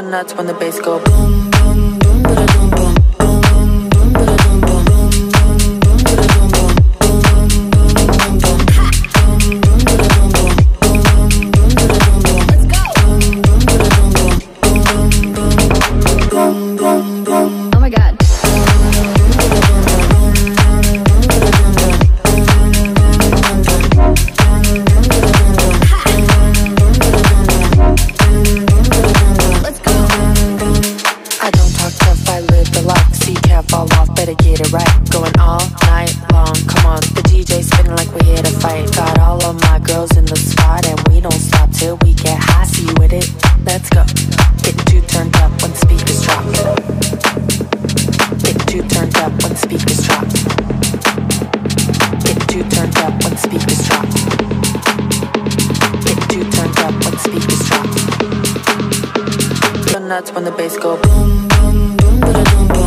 nuts when the bass go boom boom boom ba boom boom boom boom boom right. Going all night long, come on. The DJ spinning like we're here to fight. Got all of my girls in the spot, and we don't stop till we get high. See you with it? Let's go. Getting too turned up when the speakers drop. Getting too turned up when the speakers drop. Getting too turned up when the speakers drop. Getting too turned up when speakers drop. Go nuts when the bass go boom boom boom ba boom